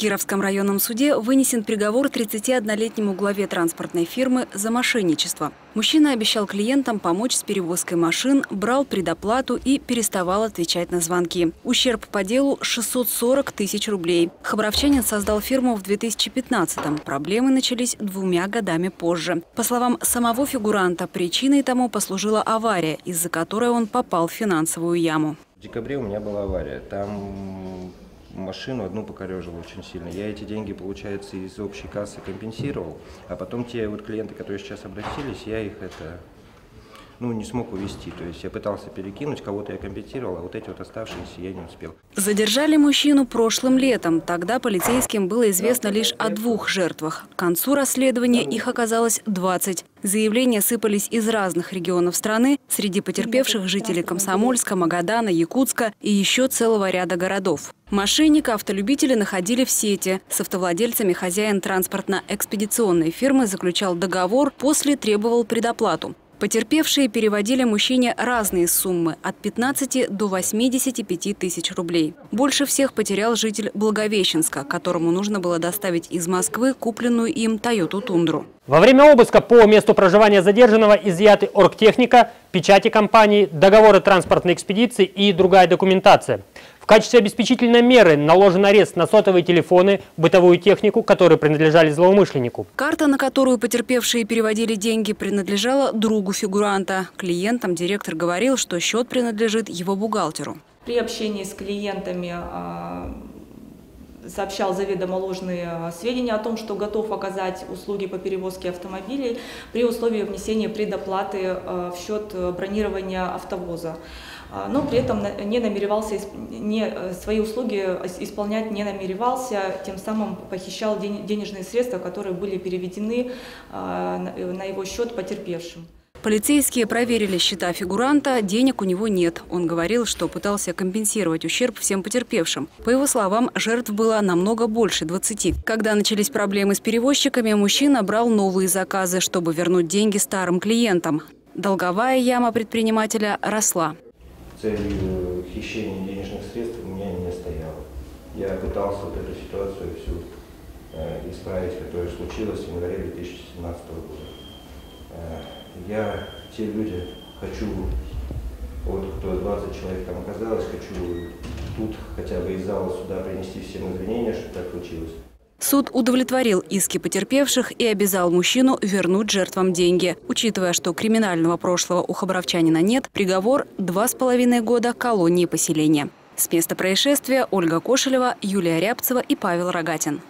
Кировском районном суде вынесен приговор 31-летнему главе транспортной фирмы за мошенничество. Мужчина обещал клиентам помочь с перевозкой машин, брал предоплату и переставал отвечать на звонки. Ущерб по делу – 640 тысяч рублей. Хабаровчанин создал фирму в 2015-м. Проблемы начались двумя годами позже. По словам самого фигуранта, причиной тому послужила авария, из-за которой он попал в финансовую яму. В декабре у меня была авария. Там машину одну покорежил очень сильно. Я эти деньги, получается, из общей кассы компенсировал, а потом те вот клиенты, которые сейчас обратились, я их это ну, не смог увезти. То есть я пытался перекинуть, кого-то я компенсировал, а вот эти вот оставшиеся я не успел. Задержали мужчину прошлым летом. Тогда полицейским было известно лишь о двух жертвах. К концу расследования их оказалось 20. Заявления сыпались из разных регионов страны. Среди потерпевших жители Комсомольска, Магадана, Якутска и еще целого ряда городов. Мошенника автолюбители находили в сети. С автовладельцами хозяин транспортно-экспедиционной фирмы заключал договор, после требовал предоплату. Потерпевшие переводили мужчине разные суммы – от 15 до 85 тысяч рублей. Больше всех потерял житель Благовещенска, которому нужно было доставить из Москвы купленную им «Тойоту Тундру». Во время обыска по месту проживания задержанного изъяты оргтехника, печати компании, договоры транспортной экспедиции и другая документация – качестве обеспечительной меры наложен арест на сотовые телефоны, бытовую технику, которые принадлежали злоумышленнику. Карта, на которую потерпевшие переводили деньги, принадлежала другу фигуранта. Клиентам директор говорил, что счет принадлежит его бухгалтеру. При общении с клиентами а, сообщал заведомо ложные а, сведения о том, что готов оказать услуги по перевозке автомобилей при условии внесения предоплаты а, в счет бронирования автовоза. А, но при этом не намеревался, не, э, свои услуги исполнять не намеревался, тем самым похищал денежные средства, которые были переведены а, на его счет потерпевшим. Полицейские проверили счета фигуранта, денег у него нет. Он говорил, что пытался компенсировать ущерб всем потерпевшим. По его словам, жертв было намного больше 20. Когда начались проблемы с перевозчиками, мужчина брал новые заказы, чтобы вернуть деньги старым клиентам. Долговая яма предпринимателя росла целью хищения денежных средств у меня не стояло. Я пытался вот эту ситуацию всю э, исправить, которая случилась в январе 2017 года. Я те люди хочу, вот кто 20 человек там оказалось, хочу тут хотя бы из зала суда принести всем извинения, что так случилось. Суд удовлетворил иски потерпевших и обязал мужчину вернуть жертвам деньги. Учитывая, что криминального прошлого у хабаровчанина нет, приговор – два с половиной года колонии поселения. С места происшествия Ольга Кошелева, Юлия Рябцева и Павел Рогатин.